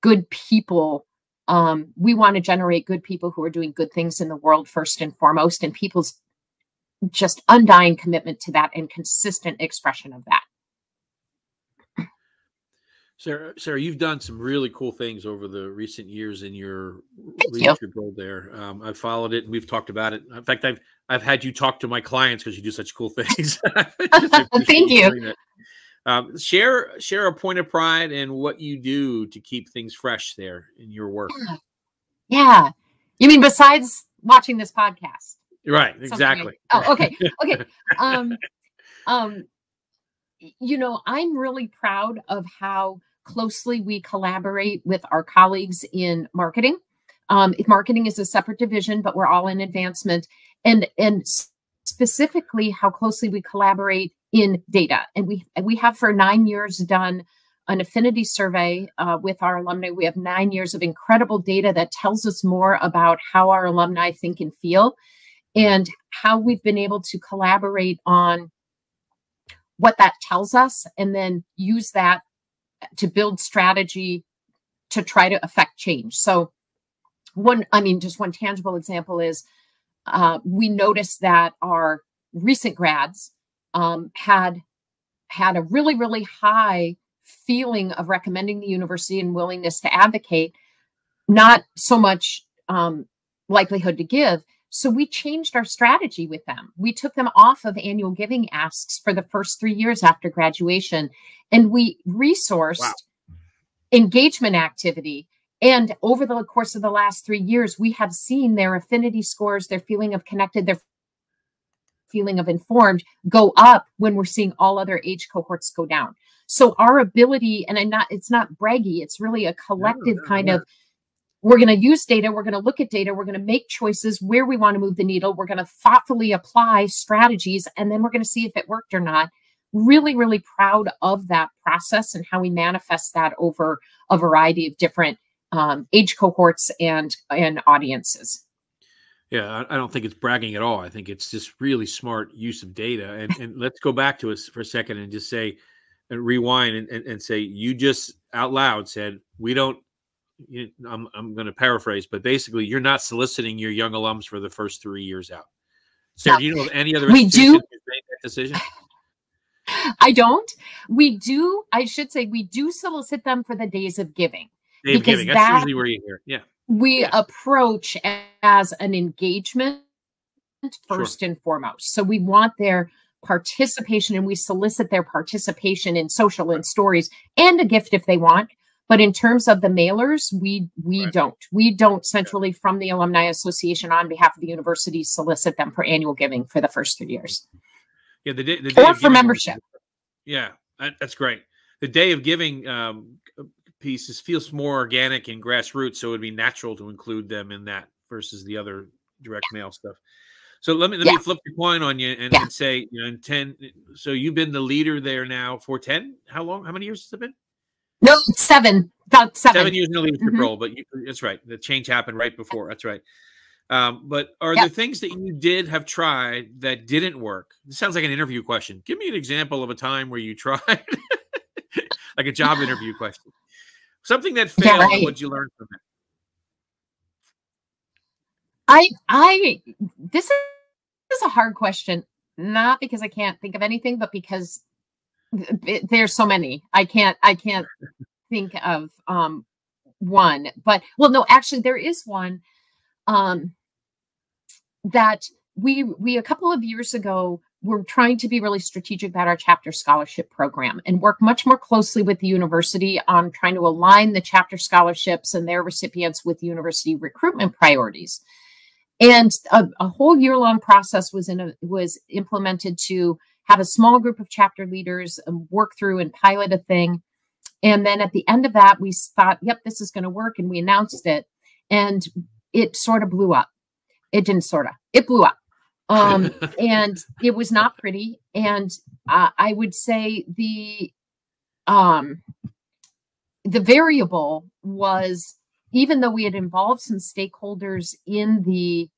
good people. Um, we want to generate good people who are doing good things in the world first and foremost, and people's just undying commitment to that and consistent expression of that. Sarah, Sarah, you've done some really cool things over the recent years in your Thank leadership you. role there. Um, I've followed it and we've talked about it. In fact, I've I've had you talk to my clients because you do such cool things. Thank you. Um, share share a point of pride and what you do to keep things fresh there in your work. Yeah. yeah. You mean besides watching this podcast? Right, exactly. oh, okay. Okay. um um you know, I'm really proud of how closely we collaborate with our colleagues in marketing. Um, marketing is a separate division, but we're all in advancement, and and specifically how closely we collaborate in data. And we we have for nine years done an affinity survey uh, with our alumni. We have nine years of incredible data that tells us more about how our alumni think and feel, and how we've been able to collaborate on what that tells us, and then use that to build strategy to try to affect change. So one, I mean, just one tangible example is uh, we noticed that our recent grads um, had had a really, really high feeling of recommending the university and willingness to advocate, not so much um, likelihood to give. So we changed our strategy with them. We took them off of annual giving asks for the first three years after graduation, and we resourced wow. engagement activity. And over the course of the last three years, we have seen their affinity scores, their feeling of connected, their feeling of informed go up when we're seeing all other age cohorts go down. So our ability, and I'm not, it's not braggy, it's really a collective no, no, kind no. of we're going to use data we're going to look at data we're going to make choices where we want to move the needle we're going to thoughtfully apply strategies and then we're going to see if it worked or not. Really really proud of that process and how we manifest that over a variety of different um, age cohorts and and audiences. Yeah i don't think it's bragging at all. I think it's just really smart use of data. And, and let's go back to us for a second and just say and rewind and, and, and say you just out loud said we don't you, I'm, I'm going to paraphrase, but basically, you're not soliciting your young alums for the first three years out. Sarah, no. do you know any other we do that decision? I don't. We do. I should say we do solicit them for the days of giving. Day of giving. That's that usually where you hear. Yeah. We yeah. approach as an engagement first sure. and foremost. So we want their participation and we solicit their participation in social and stories and a gift if they want but in terms of the mailers, we we right. don't. We don't centrally from the alumni association on behalf of the university solicit them for annual giving for the first three years. Yeah, the day, the day or for membership. Yeah, that's great. The day of giving um, pieces feels more organic and grassroots, so it would be natural to include them in that versus the other direct yeah. mail stuff. So let me let yeah. me flip the coin on you and, yeah. and, say, you know, in ten. So you've been the leader there now for ten. How long? How many years has it been? No, seven. About seven. Seven years in a leadership mm-hmm. role, but you, that's right. The change happened right before. That's right. Um, but are yep. there things that you did have tried that didn't work? This sounds like an interview question. Give me an example of a time where you tried, like a job interview question, something that failed. Yeah, right. What you learned from it? I, I, this is, this is a hard question, not because I can't think of anything, but because there's so many. I can't, I can't think of um one. But well, no, actually, there is one. Um, that we we a couple of years ago were trying to be really strategic about our chapter scholarship program and work much more closely with the university on trying to align the chapter scholarships and their recipients with university recruitment priorities and a, a whole year long process was in a, was implemented to have a small group of chapter leaders work through and pilot a thing and then at the end of that we thought yep this is going to work and we announced it and it sort of blew up it didn't sort of. It blew up. Um, and it was not pretty. And uh, I would say the um, the variable was even though we had involved some stakeholders in the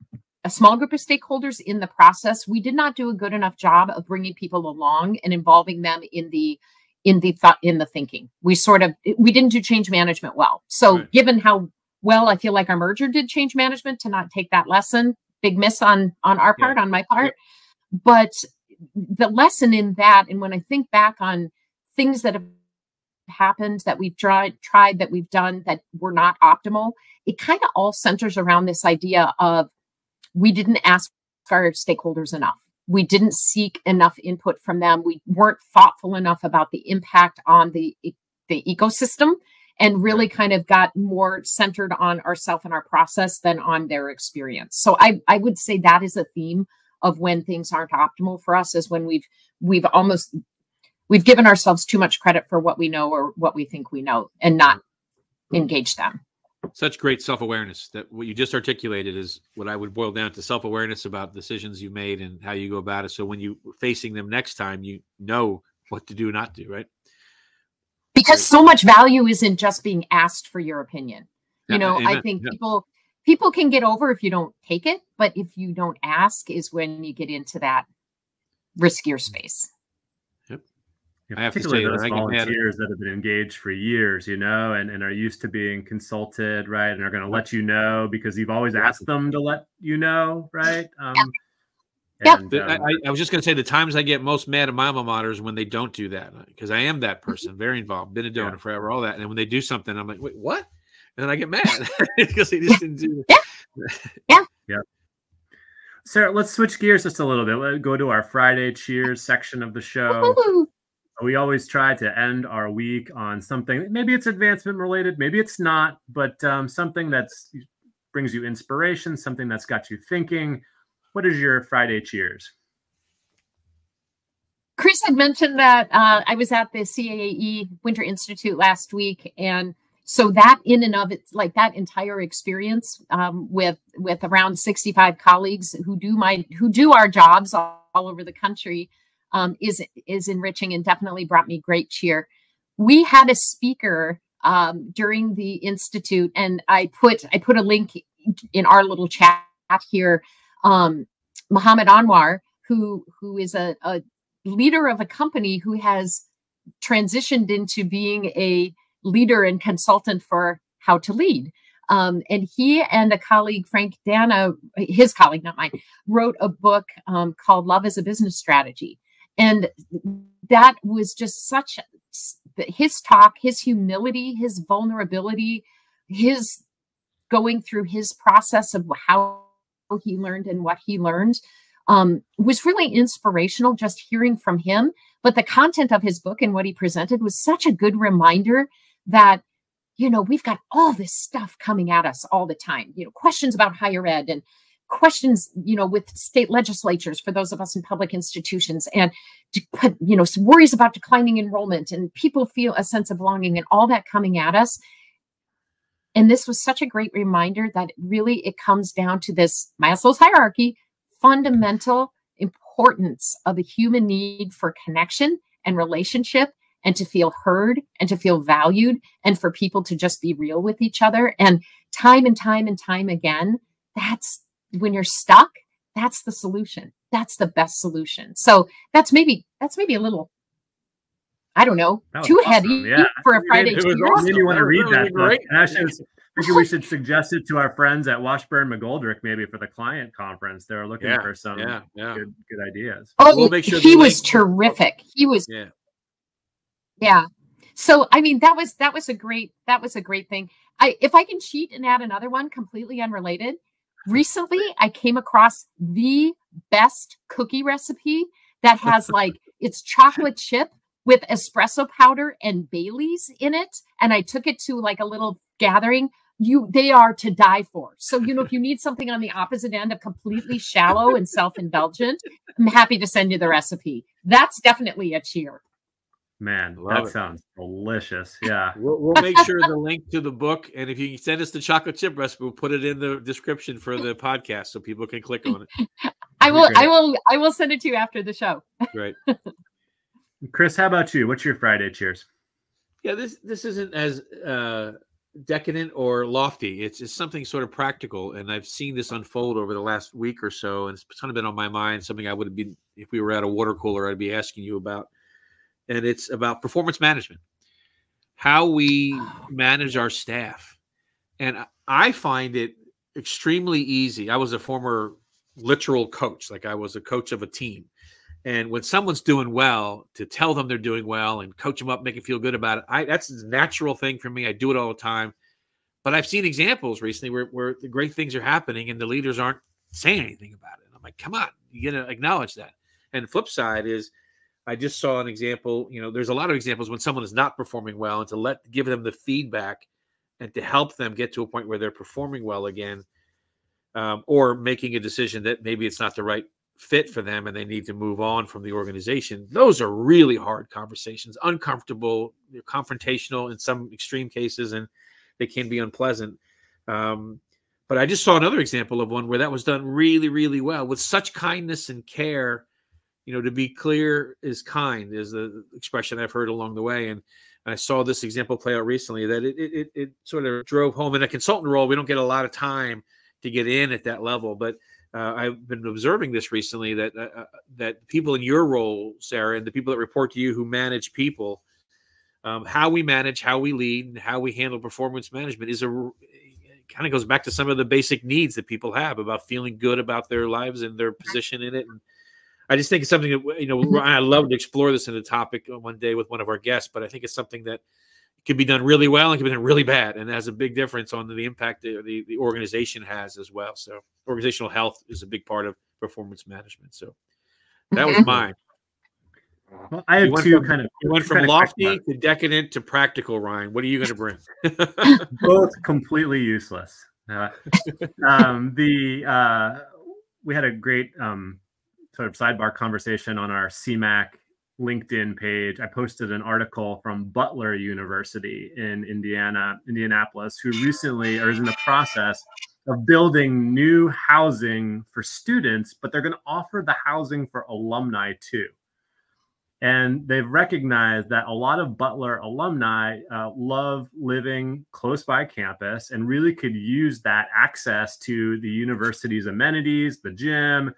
a small group of stakeholders in the process, we did not do a good enough job of bringing people along and involving them in the in the thought in the thinking. We sort of we didn't do change management well. So right. given how well i feel like our merger did change management to not take that lesson big miss on on our part yeah. on my part yeah. but the lesson in that and when i think back on things that have happened that we've tried tried that we've done that were not optimal it kind of all centers around this idea of we didn't ask our stakeholders enough we didn't seek enough input from them we weren't thoughtful enough about the impact on the the ecosystem and really kind of got more centered on ourselves and our process than on their experience. So I, I would say that is a theme of when things aren't optimal for us is when we've we've almost we've given ourselves too much credit for what we know or what we think we know and not engage them. Such great self-awareness that what you just articulated is what I would boil down to self-awareness about decisions you made and how you go about it. So when you facing them next time, you know what to do, not do, right? because so much value isn't just being asked for your opinion you know Amen. i think yeah. people people can get over if you don't take it but if you don't ask is when you get into that riskier space I have particularly to say those volunteers that have been engaged for years, you know, and, and are used to being consulted, right? And are going to let you know because you've always asked them to let you know, right? Um, yeah. Yeah. um, I, I, was just going to say the times I get most mad at my alma mater is when they don't do that because I am that person, very involved, been a donor yeah. forever, all that. And when they do something, I'm like, wait, what? And then I get mad because they just didn't do it. Yeah. yeah. Yeah. Sarah, let's switch gears just a little bit. Let's go to our Friday cheers section of the show. We always try to end our week on something. Maybe it's advancement related, maybe it's not, but um, something that brings you inspiration, something that's got you thinking what is your Friday cheers? Chris had mentioned that uh, I was at the CAAE Winter Institute last week, and so that in and of it, like that entire experience um, with with around 65 colleagues who do my who do our jobs all, all over the country, um, is is enriching and definitely brought me great cheer. We had a speaker um, during the institute, and I put I put a link in our little chat here um, Muhammad Anwar, who who is a, a leader of a company who has transitioned into being a leader and consultant for how to lead. Um, and he and a colleague, Frank Danna, his colleague, not mine, wrote a book um, called Love as a Business Strategy. And that was just such his talk, his humility, his vulnerability, his going through his process of how he learned and what he learned um, was really inspirational just hearing from him. But the content of his book and what he presented was such a good reminder that, you know, we've got all this stuff coming at us all the time, you know, questions about higher ed and questions, you know, with state legislatures for those of us in public institutions and, you know, worries about declining enrollment and people feel a sense of belonging and all that coming at us. And this was such a great reminder that really it comes down to this Maslow's hierarchy, fundamental importance of the human need for connection and relationship and to feel heard and to feel valued and for people to just be real with each other. And time and time and time again, that's when you're stuck, that's the solution. That's the best solution. So that's maybe that's maybe a little I don't know, too awesome. heavy yeah. for a Friday. It was awesome. you want to read that book. Actually, Maybe we should suggest it to our friends at Washburn McGoldrick, maybe for the client conference. They're looking yeah, for some yeah, yeah. Good, good ideas. Oh, we'll make sure he was terrific. He was, yeah, yeah. So I mean, that was that was a great that was a great thing. I if I can cheat and add another one completely unrelated. Recently, I came across the best cookie recipe that has like it's chocolate chip with espresso powder and Bailey's in it. And I took it to like a little gathering you they are to die for. So you know if you need something on the opposite end of completely shallow and self-indulgent, I'm happy to send you the recipe. That's definitely a cheer. Man, Love that it. sounds delicious. Yeah. We'll, we'll make sure the link to the book, and if you can send us the chocolate chip recipe, we'll put it in the description for the podcast so people can click on it. I will. I will. I will send it to you after the show. Right. Chris, how about you? What's your Friday cheers? Yeah, this this isn't as uh, decadent or lofty. It's, it's something sort of practical, and I've seen this unfold over the last week or so, and it's kind of been on my mind. Something I would have been if we were at a water cooler, I'd be asking you about, and it's about performance management, how we oh. manage our staff, and I find it extremely easy. I was a former literal coach, like I was a coach of a team. And when someone's doing well, to tell them they're doing well and coach them up, make them feel good about it, I, that's a natural thing for me. I do it all the time. But I've seen examples recently where, where the great things are happening and the leaders aren't saying anything about it. I'm like, come on, you got to acknowledge that. And flip side is, I just saw an example. You know, there's a lot of examples when someone is not performing well, and to let give them the feedback and to help them get to a point where they're performing well again, um, or making a decision that maybe it's not the right fit for them and they need to move on from the organization. Those are really hard conversations, uncomfortable, confrontational in some extreme cases, and they can be unpleasant. Um, but I just saw another example of one where that was done really, really well with such kindness and care. You know, to be clear is kind is the expression I've heard along the way. And I saw this example play out recently that it, it, it sort of drove home in a consultant role. We don't get a lot of time to get in at that level, but uh, I've been observing this recently that uh, uh, that people in your role, Sarah, and the people that report to you who manage people, um, how we manage, how we lead, and how we handle performance management is a kind of goes back to some of the basic needs that people have about feeling good about their lives and their position in it. And I just think it's something that you know I love to explore this in a topic one day with one of our guests, but I think it's something that can be done really well and can be done really bad and has a big difference on the impact the, the, the organization has as well so organizational health is a big part of performance management so that was mm-hmm. mine well, I have two from, kind of. You went from lofty to decadent to practical, Ryan. What are you going to bring? Both completely useless. Uh, um, the uh, we had a great um, sort of sidebar conversation on our CMAC LinkedIn page, I posted an article from Butler University in Indiana, Indianapolis, who recently or is in the process of building new housing for students, but they're going to offer the housing for alumni too. And they've recognized that a lot of Butler alumni uh, love living close by campus and really could use that access to the university's amenities, the gym,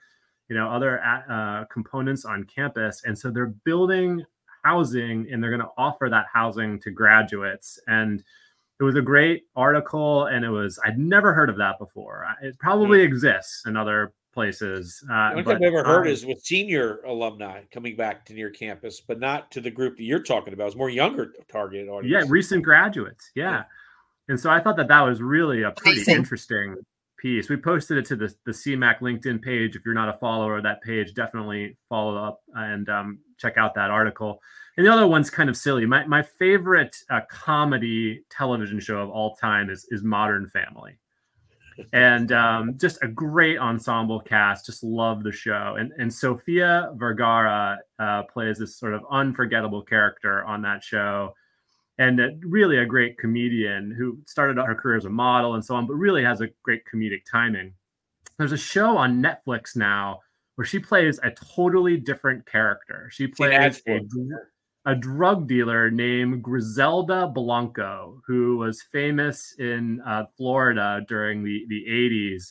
you know other uh, components on campus. And so they're building housing and they're going to offer that housing to graduates. And it was a great article and it was i'd never heard of that before. It probably mm. exists in other places uh, the only thing i've ever heard um, is with senior alumni coming back to near campus but not to the group that you're talking about. It's more younger targeted audience yeah recent graduates. Yeah. yeah. and so i thought that that was really a pretty interesting piece. We posted it to the, the CMAC LinkedIn page. If you're not a follower of that page, definitely follow up and um, check out that article. And the other one's kind of silly. My, my favorite uh, comedy television show of all time is, is Modern Family. And um, just a great ensemble cast. Just love the show. And, and Sofia Vergara uh, plays this sort of unforgettable character on that show and really a great comedian who started out her career as a model and so on, but really has a great comedic timing. There's a show on Netflix now where she plays a totally different character. She plays a a drug dealer named Griselda Blanco, who was famous in uh, Florida during the, the 80s.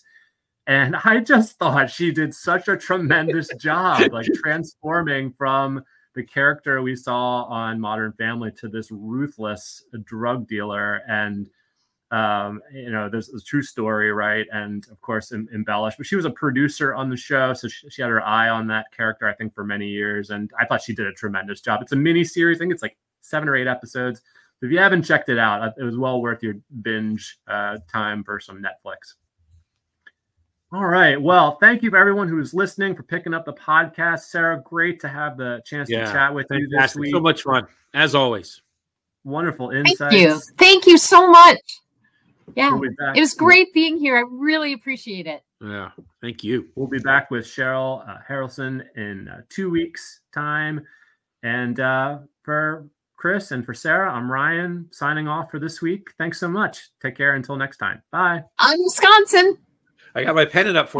And I just thought she did such a tremendous job, like transforming from the character we saw on Modern Family to this ruthless drug dealer. And um, you know, there's a true story, right? And of course, em- embellished. But she was a producer on the show, so she, she, had her eye on that character, I think, for many years. And I thought she did a tremendous job. It's a mini series. I think it's like seven or eight episodes. If you haven't checked it out, it was well worth your binge uh, time for some Netflix. All right. Well, thank you for everyone who's listening for picking up the podcast. Sarah, great to have the chance yeah, to chat with fantastic. you this week. So much fun, as always. Wonderful insights. Thank you. Thank you so much. Yeah. We'll it was great being here. I really appreciate it. Yeah. Thank you. We'll be back with Cheryl uh, Harrelson in uh, two weeks' time. And uh, for Chris and for Sarah, I'm Ryan signing off for this week. Thanks so much. Take care until next time. Bye. I'm Wisconsin. I got my pennant up for